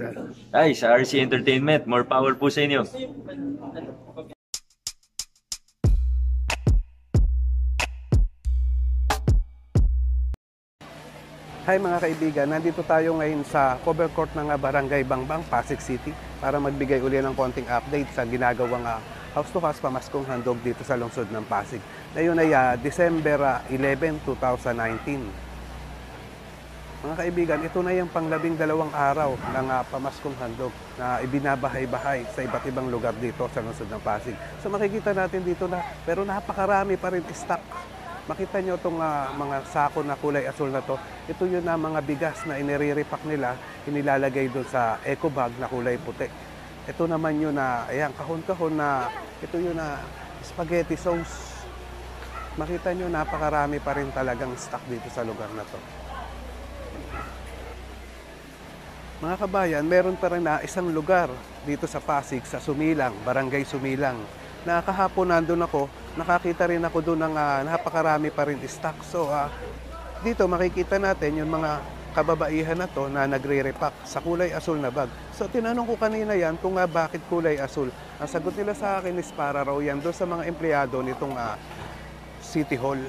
sir. Ay, sa RC Entertainment, more power po sa inyo. Hi mga kaibigan, nandito tayo ngayon sa cover court ng ah, Barangay Bangbang, Pasig City para magbigay uli ng konting update sa ginagawang ah, house to house pamaskong handog dito sa lungsod ng Pasig. Ngayon ay ah, December ah, 11, 2019. Mga kaibigan, ito na yung panglabing dalawang araw ng ah, pamaskong handog na ibinabahay-bahay sa iba't ibang lugar dito sa lungsod ng Pasig. So makikita natin dito na, pero napakarami pa rin stock Makita nyo itong ah, mga sako na kulay asul na to. Ito yun na mga bigas na iniriripak nila, inilalagay doon sa eco bag na kulay puti. Ito naman yun na, ayan, kahon-kahon na, ito yun na spaghetti sauce. Makita nyo, napakarami pa rin talagang stock dito sa lugar na to. Mga kabayan, meron pa rin na isang lugar dito sa Pasig, sa Sumilang, Barangay Sumilang. Na kahapon nandun ako, nakakita rin ako doon ng ah, napakarami pa rin stock. So, ah, dito makikita natin yung mga kababaihan na to na nagre-repack sa kulay asul na bag. So, tinanong ko kanina yan kung nga bakit kulay asul. Ang sagot nila sa akin is para raw yan doon sa mga empleyado nitong ah, City Hall.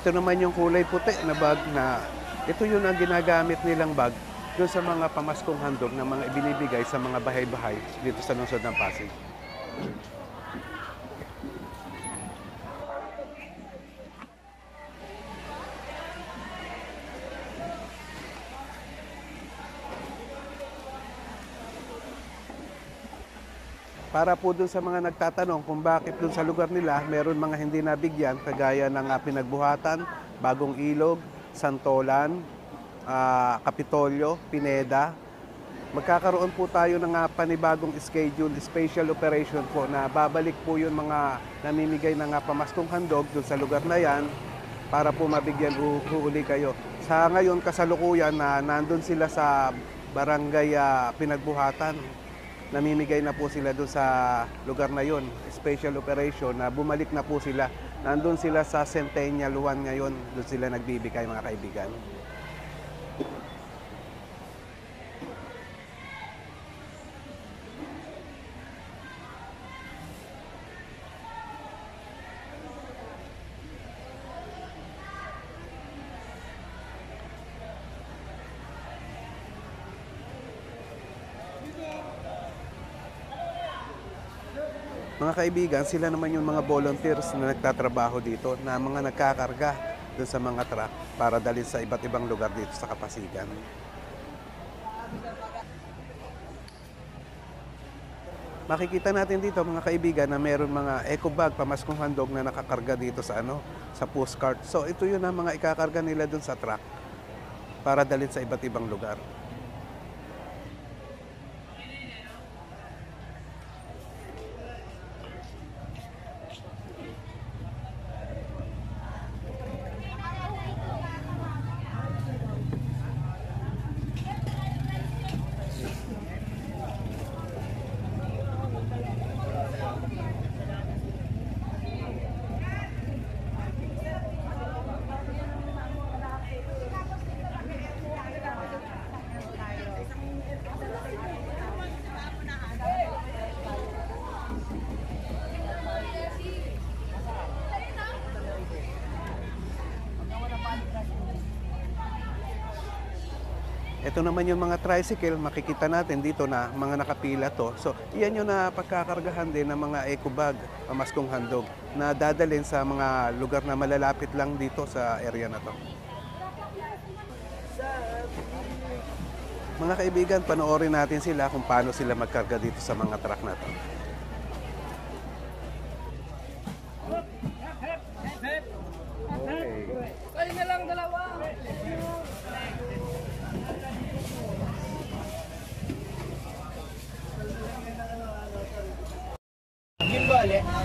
Ito naman yung kulay puti na bag na ito yun ang ginagamit nilang bag doon sa mga pamaskong handog na mga ibinibigay sa mga bahay-bahay dito sa lungsod ng Pasig. Para po dun sa mga nagtatanong kung bakit dun sa lugar nila meron mga hindi nabigyan kagaya ng ah, pinagbuhatan, Bagong Ilog, Santolan, ah, Kapitolyo, Pineda. Magkakaroon po tayo ng ah, panibagong schedule, special operation po na babalik po yung mga namimigay ng ah, pamaskong handog dun sa lugar na yan para po mabigyan uuli kayo. Sa ngayon kasalukuyan na nandun sila sa barangay ah, Pinagbuhatan, namimigay na po sila doon sa lugar na yon, special operation na bumalik na po sila. Nandun sila sa Centennial 1 ngayon, doon sila nagbibigay mga kaibigan. Mga kaibigan, sila naman yung mga volunteers na nagtatrabaho dito na mga nagkakarga doon sa mga truck para dalhin sa iba't ibang lugar dito sa Kapasigan. Makikita natin dito mga kaibigan na meron mga eco bag, pamaskong handog na nakakarga dito sa ano, sa postcard. So ito yun ang mga ikakarga nila doon sa truck para dalhin sa iba't ibang lugar. Ito naman yung mga tricycle, makikita natin dito na mga nakapila to. So, iyan yung na pagkakargahan din ng mga eco bag, pamaskong handog, na dadalhin sa mga lugar na malalapit lang dito sa area na to. Mga kaibigan, panoorin natin sila kung paano sila magkarga dito sa mga truck na to. Okay.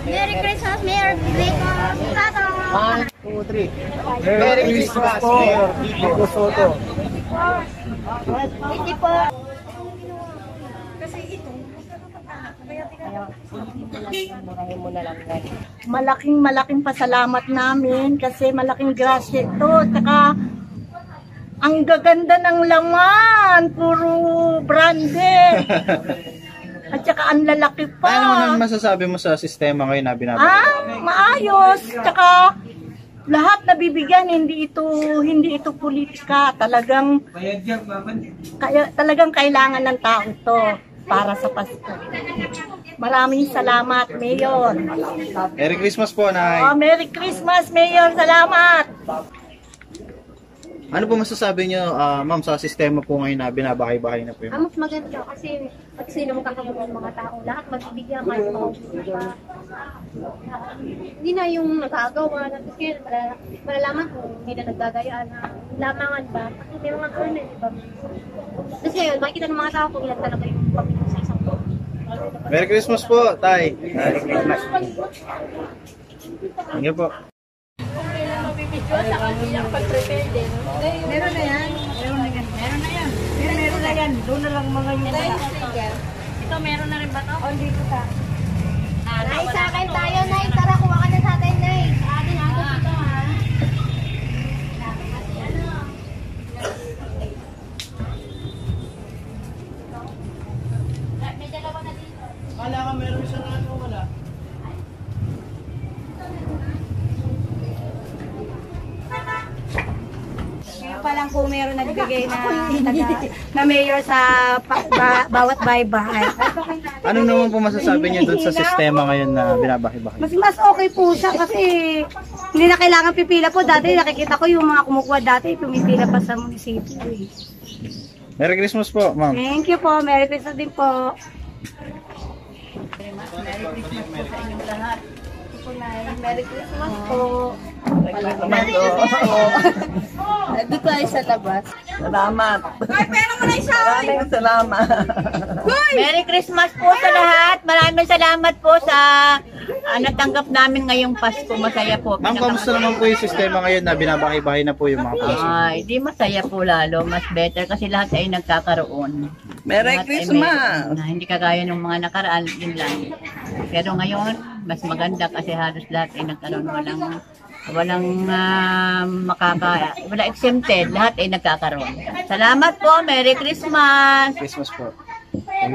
Merry Christmas, Mayor Vico Tato. One, two, three. Merry Christmas, Mayor Vico Soto. Hindi po. Kasi yan. malaking malaking pasalamat namin kasi malaking grasya ito. Tsaka ang gaganda ng laman, puro branded. At saka ang lalaki pa. Ano naman masasabi mo sa sistema ngayon na binabahay? Ah, maayos. Tsaka lahat na bibigyan hindi ito hindi ito politika. Talagang kaya talagang kailangan ng tao to para sa Pasko. Maraming salamat, Mayor. Merry Christmas po, Nay. Oh, Merry Christmas, Mayor. Salamat. Ano po masasabi niyo, ah, ma'am, sa sistema po ngayon na binabahay-bahay na po yun? Ah, mas maganda kasi pag sino makakabuo ng mga tao, lahat magbibigyan kahit mga. Hindi na yung nagagawa na kasi malala- malalaman kung hindi na naggagayaan na lamangan ba. Kasi may mga ano eh, di ba? Tapos ngayon, makikita ng mga tao kung ilan talaga yung pamilya sa isang buwan. Merry Christmas po, Tay. Merry Christmas. Thank you po. Nay, sa akin tayo, Nay. Tara, kuha ka na sa atin, Nay. Sa atin, ako dito, ha? May dalawa na dito. Ngayon pa lang po meron nagbigay na, taga- na mayor sa pa- ba- bawat bahay-bahay. Ano naman po masasabi niyo dun sa sistema ngayon na binabahay-bahay? Mas mas okay po siya kasi hindi na kailangan pipila po. Dati nakikita ko yung mga kumukuha dati, pumipila pa sa munisipyo. eh. Merry Christmas po, ma'am. Thank you po. Merry Christmas din po. Merry Christmas po. Dito tayo sa labas. Salamat. Maraming salamat. Merry Christmas po sa lahat. Maraming salamat po sa ah, natanggap namin ngayong Pasko. Masaya po. Ma'am, kamusta naman po yung sistema ngayon na binabahay-bahay na po yung mga puso? Ay, di masaya po lalo. Mas better kasi lahat ay nagkakaroon. Merry Lahat ay Christmas! meron na hindi kagaya ng mga nakaraan, yun lang. Pero ngayon, mas maganda kasi halos lahat ay nagkaroon. Walang, walang ah, makaka, wala exempted. Lahat ay nagkakaroon. Salamat po. Merry Christmas! Christmas po.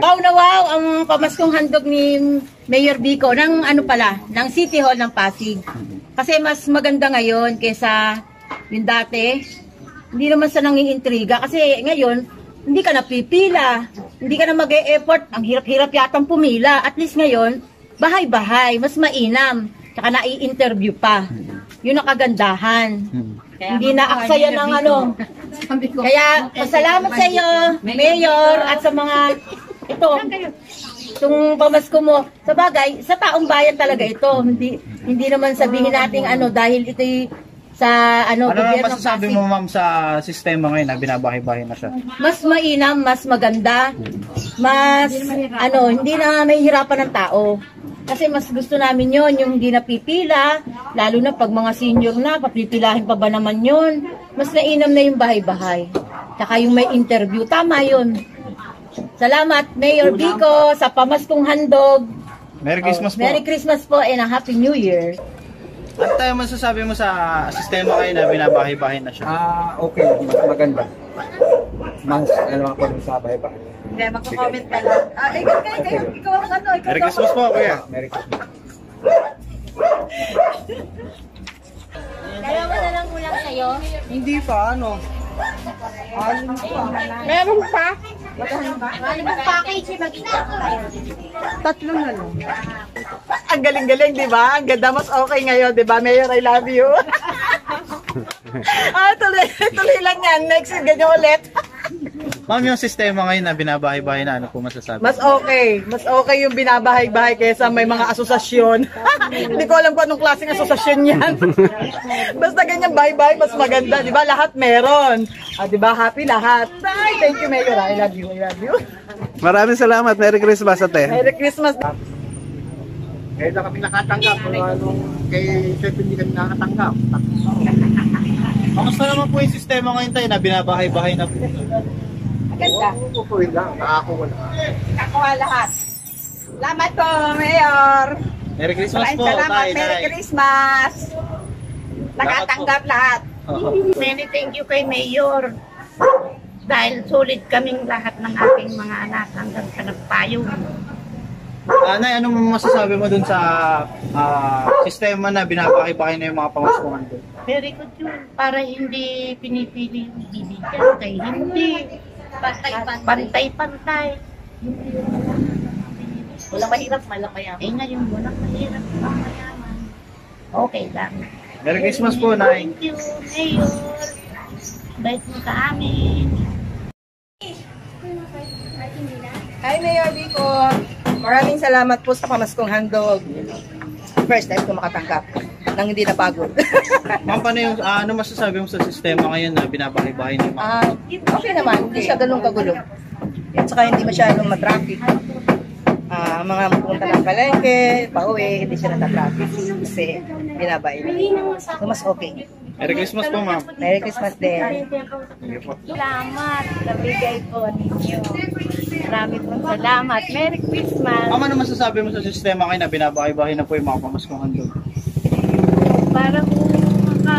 Wow na wow ang pamaskong handog ni Mayor Bico ng ano pala, ng City Hall ng Pasig. Kasi mas maganda ngayon kaysa yung dati. Hindi naman sa nangiintriga kasi ngayon hindi ka napipila, hindi ka na mag-e-effort, ang hirap-hirap yatang pumila. At least ngayon, bahay-bahay, mas mainam. Tsaka nai-interview pa. Yun ang kagandahan. Hindi na aksaya ng ano. Kaya, pasalamat sa iyo, Mayor, at sa mga, ito, itong pamasko mo. Sa bagay, sa taong bayan talaga ito. Hindi, hindi naman sabihin natin ano, dahil ito'y sa ano, Ano gobyerno masasabi Pasig. mo, ma'am, sa sistema ngayon na binabahay-bahay na siya? Mas mainam, mas maganda, mas, ano, hindi na may hirapan ng tao. Kasi mas gusto namin yon yung hindi napipila, lalo na pag mga senior na, papipilahin pa ba naman yon Mas nainam na yung bahay-bahay. Tsaka yung may interview, tama yun. Salamat, Mayor Vico, sa pamaskong handog. Merry Christmas po. Merry Christmas po and a Happy New Year. Ano tayo masasabi mo sa sistema ngayon na binabahay-bahay na siya? Ah, okay. Mas maganda. Mas, ano ako sa bahay-bahay. Hindi, magko-comment ka lang. Ah, ikaw, kayo, kayo, ikaw, ang ano, ikaw. Merry Christmas po, kuya. Merry Christmas. Dalawa na lang kulang sa'yo. Hindi pa, ano? Alin pa. Meron pa? Ano ba package yung magiging Tatlo na lang. Ang galing-galing, di ba? Ang ganda, mas okay ngayon, di ba? Mayor, I love you. ah, tuloy, tuloy lang yan. Next, ganyan ulit. Ma'am, yung sistema ngayon na binabahay-bahay na, ano po masasabi? Mas okay. Mas okay yung binabahay-bahay kaysa may mga asosasyon. Hindi ko alam kung anong klaseng asosasyon yan. Basta ganyan bahay-bahay, mas maganda. Di ba? Lahat meron. Ah, di ba? Happy lahat. Bye! Thank you, Mayor. I love you. I love you. Maraming salamat. Merry Christmas, ate. Merry Christmas. Kaya na kami nakatanggap. Anong kay Chef hindi kami nakatanggap. Kamusta naman po yung sistema ngayon tayo na binabahay-bahay na po? Ganda. Oo, lang. Nakako wala. Nakuha lahat. Salamat po, Mayor. Merry Christmas Maraming po, salamat. Tay, Merry Tay. Christmas. Nakatanggap lahat. Many thank you kay Mayor. Dahil sulit kaming lahat ng aking mga anak hanggang sa nagpayong. Ah, Nay, anong masasabi mo dun sa ah, sistema na binabaki-baki na yung mga pamaskuhan doon? Very good yun. Para hindi pinipili yung bibigyan. Kay hindi. Pantay-pantay. Walang mahirap, walang mayaman. Eh ngayon, walang mahirap ang mayaman. Okay lang. Merry Christmas po, Nay. Thank you, Mayor. Bait mo sa amin. Hi, Mayor Vico. Maraming salamat po sa pamaskong handog. First time ko makatanggap nang hindi napagod. Ma'am, paano yung, ah, ano masasabi mo sa sistema ngayon na binabaki-baki na yung mga Ah, okay naman, hindi siya ganun kagulo. At saka hindi masyadong matraffic. Ah, mga pupunta ng palengke, pauwi, hindi siya natatraffic kasi binabay na. So, mas okay. Merry Christmas po, ma'am. Merry Christmas din. Salamat sa bigay po ninyo. Marami pong salamat. Merry Christmas. Ma'am, ano masasabi mo sa sistema ngayon na binabaki-baki na po yung mga pamaskuhan doon? Para po maka...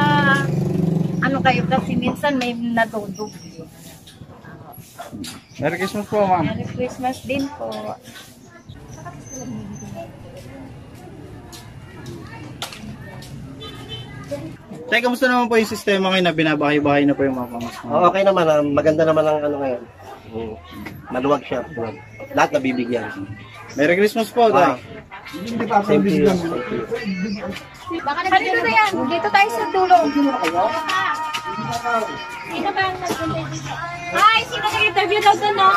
Ano kayo kasi minsan may nadudog. Merry Christmas po, ma'am. Merry Christmas din po. Tay, kamusta naman po yung sistema ngayon na binabaki-baki na po yung mga pamaskuhan? Oh, okay naman, ah, maganda naman ang ano ngayon. Mm, Maluwag siya. maluwag. Lahat nabibigyan. Merry Christmas po, Tay. Thank you. Baka dito na yan. Dito tayo sa tulong. Sino ba ang nag-interview dito? Ay, sino nag-interview daw doon, no?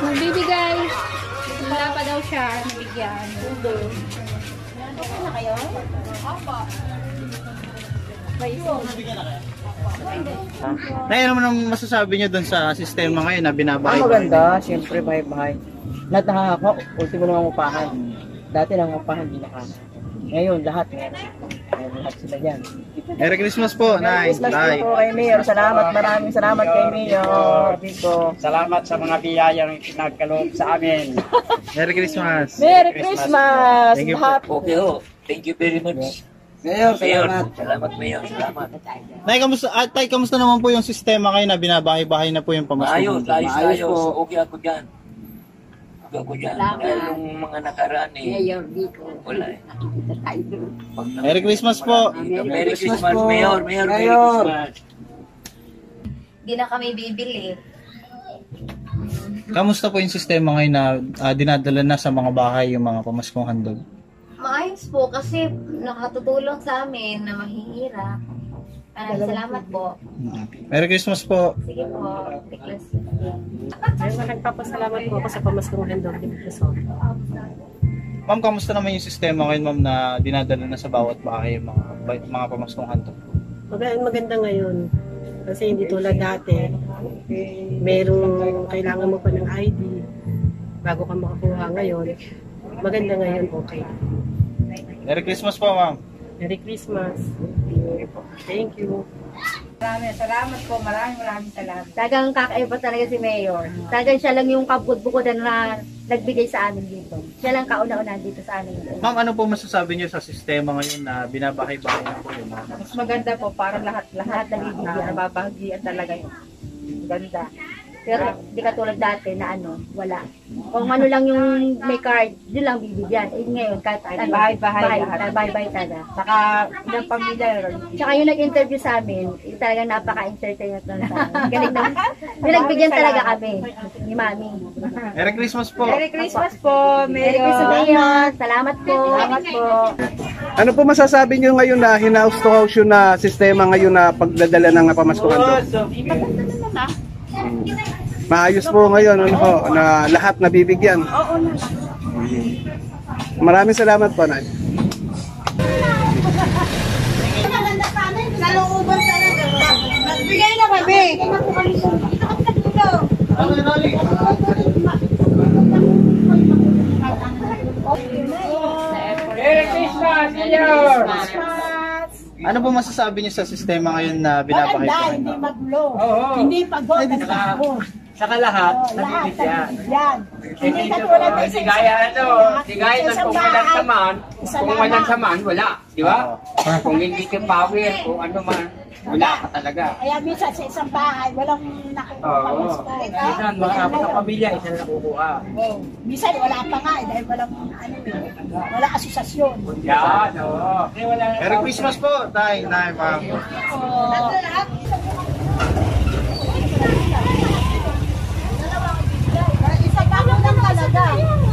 Magbibigay. Wala pa daw siya nabigyan. Nay, ano naman ang masasabi niyo doon sa sistema ngayon na Ang binabaki-baki? maganda, siyempre bahay-bahay. Lahat nakakako, ultimo ng upahan. Dati lang upahan, hindi nakaka. Ngayon, lahat meron. Meron lahat sila dyan. Merry Christmas po, Nay. Christmas Tay. po kay Mayor. Salamat, maraming salamat kay Mayor. Vico. Salamat sa mga biyayang pinagkaloob sa amin. Merry Christmas. Merry Christmas! Thank you po. Okay ho. Thank you very much. Mayor, Mayor, salamat. salamat Mayor, salamat. Nay, kamusta, ah, tay, kamusta naman po yung sistema ngayon na binabaki-baki na po yung pamaskuhan? Ayos, ayos, Maayos ayos. po. Okay ako dyan. Dyan. Dahil yung mga nakaraan eh. Wala eh. Pag na- Merry Christmas po. Merry Christmas, po. Mayor. Mayor, Merry Mayor. Christmas. Hindi na kami bibili. Kamusta po yung sistema ngayon na ah, dinadala na sa mga bahay yung mga pamaskong handog? Maayos po kasi nakatutulong sa amin na mahihirap. Maraming salamat po. Merry Christmas po. Sige po. Ayun, nagpapasalamat po ako sa pamaskong Quezon. Ma'am, kamusta naman yung sistema ngayon, ma'am, na dinadala na sa bawat bahay yung mga, mga pamaskong handog? Mag- maganda ngayon. Kasi hindi tulad dati, merong kailangan mo pa ng ID bago ka makakuha ngayon. Maganda ngayon, okay. Merry Christmas po, ma'am. Merry Christmas. Thank you. Maraming salamat po. Maraming maraming salamat. Talagang kakaiba talaga si Mayor. Talagang siya lang yung kabud-bukodan na nagbigay sa amin dito. Siya lang kauna-una dito sa amin. Ma'am, ano po masasabi niyo sa sistema ngayon na binabaki-baki na po yung mga Mas maganda po para lahat-lahat Lahat nabibigyan. nababahagian talaga yun. Ganda. Pero di katulad dati na ano, wala. Kung ano lang yung may card, yun lang bibigyan. Eh ngayon, kahit ano, Bahay-bahay bahay, lahat. bahay-bahay talaga. Saka ilang pamilya yun. Tsaka yung nag-interview sa amin, eh, talagang napaka-entertainment lang sa amin. Galing na. Yung nagbigyan talaga kami, ni Mami. Merry Christmas po. Merry Christmas po, Merry. Christmas, Mayor. Salamat po. Salamat po. Ano po masasabi niyo ngayon na hinaus to house yun na sistema ngayon na pagdadala ng pamaskuhan to? Maayos po ngayon ano po, na lahat nabibigyan. Oo na. Maraming salamat po, Nay. Bigay na kami. Merry Christmas, Mayor! Ano po masasabi niyo sa sistema ngayon na binabaki-baki na? maglo. Hindi pagod at Saka lahat, Oh, lahat nabibigyan. Eh, Hindi dito, katulad ng hindi gaya ano, hindi gaya ng kung walang isa kung walang saman, wala. Di ba? Kung hindi ka power, kung ano man, wala ka talaga. Kaya minsan sa isang bahay, walang nakukuha Oo. Minsan, mga apat na pamilya, isa na nakukuha. Oh, minsan wala pa nga eh, dahil walang ano eh, wala asosasyon. Yan, oo. Eh, wala na Merry Christmas po, tay, nay, ma'am. Isa pa lang talaga.